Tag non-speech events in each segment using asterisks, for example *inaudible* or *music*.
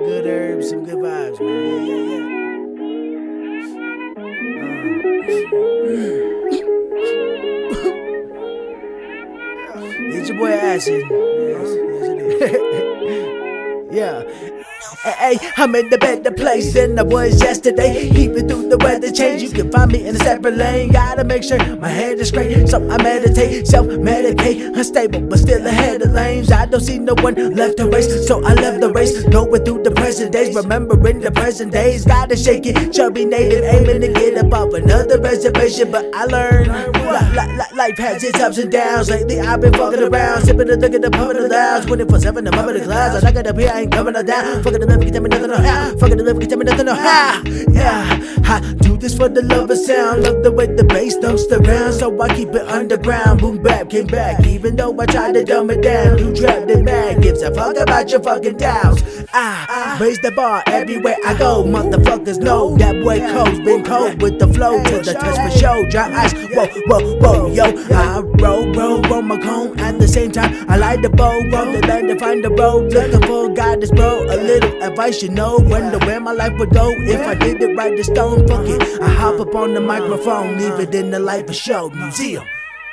good herbs, some good vibes, man. Yeah, yeah, yeah. Uh. It's your boy Acid. Yes, yes it is. *laughs* yeah. Hey, I'm in a better place than I was yesterday. Even through the weather change, you can find me in a separate lane. Gotta make sure my head is straight, so I meditate, self medicate. Unstable, but still ahead of lanes. I don't see no one left to race, so I left the race. Going through the present days, remembering the present days. Gotta shake it, chubby native, aiming to get above another reservation. But I learned life has its ups and downs. Lately, I've been fucking around, sipping the look at the pump of the lounge. 24 7, I'm up the clouds. I got up here, I ain't coming down. Fucking the live, can tell me nothing on how. Fucking the live, can tell how. Yeah, I do this for the love of sound. Love the way the bass dumps around, so I keep it underground. Boom bap came back, even though I tried to dumb it down. You trapped in mad, gives a fuck about your fucking doubts. I raise the bar everywhere I go. Motherfuckers know that boy Cole's been cold with the flow to the touch for show. Dry ice, whoa, whoa, whoa, yo. I roll, roll, roll my cone at the same time. I light the bow, roll the land to find the road. Looking for guidance, bro. A little advice, you know. To where my life would go. If I did it right, the stone, fuck it. I hop up on the microphone, leave it in the life of show. Museum.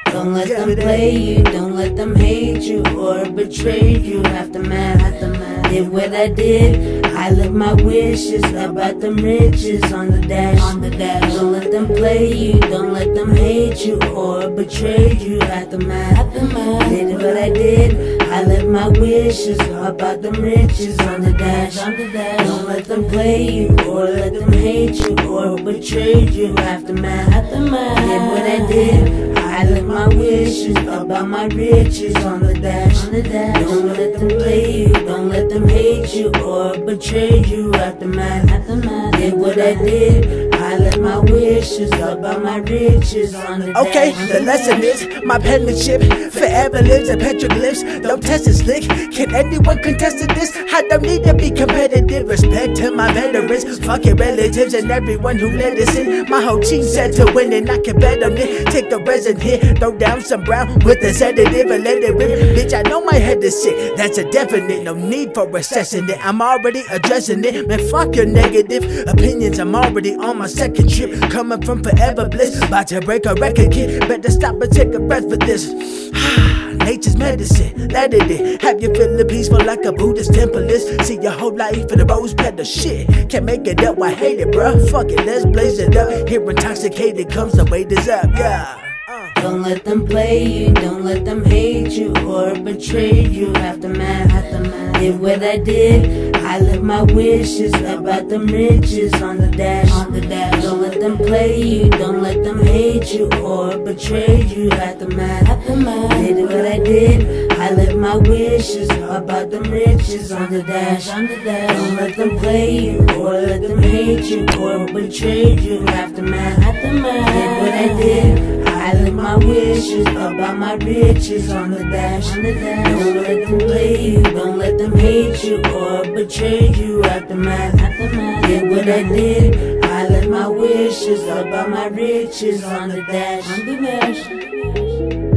Don't let them play you, don't let them hate you or betray you. Aftermath, aftermath. Did what I did, I live my wishes about them riches on the dash, on the dash. Don't let them play you, don't let them hate you or betray you. Aftermath, aftermath. Did what I did, I live my wishes about them riches on the dash, on the dash. Don't let them play you or let them hate you or betray you. Aftermath, aftermath. Did what I did. I live my wishes about my riches on the dash. On the dash. Don't let them play you, don't let them hate you or betray you. Aftermath, aftermath. Did what I did. My wishes about my riches on the. Okay, the lesson is my penmanship forever lives in petroglyphs. Don't test it slick. Can anyone contest this? I don't need to be competitive. Respect to my veterans, fucking relatives, and everyone who let us in. My whole team set to win, and I can bet on it. Take the resin here, throw down some brown with a sedative and let it rip. Bitch, I know my head is sick. That's a definite. No need for assessing it. I'm already addressing it. Man, fuck your negative opinions. I'm already on my second trip. Coming from forever bliss. About to break a record, kid. Better stop and take a breath for this. *sighs* Nature's medicine, let it in. Have you feeling peaceful like a Buddhist temple is? See your whole life in a rose petal shit. Can't make it up, I hate it, bruh. Fuck it, let's blaze it up. Here intoxicated comes the way is up, yeah. Uh. Don't let them play you, don't let them hate you or betray you. Aftermath, aftermath. Did what I did, I live my wishes about them riches on the dash, on the dash. Don't let them play you, don't let them hate you or betray you. Aftermath, aftermath. Did what I did, I live my wishes about them riches on the dash, on the dash. Don't let them play you or let them hate you or betray you. Aftermath, aftermath. Did what I did. I live my wishes about my riches on the dash. On the dash. Don't let them play you, don't let them hate you or betray you. Aftermath, aftermath. Did what I did. I live my wishes about my riches on the dash. On the dash.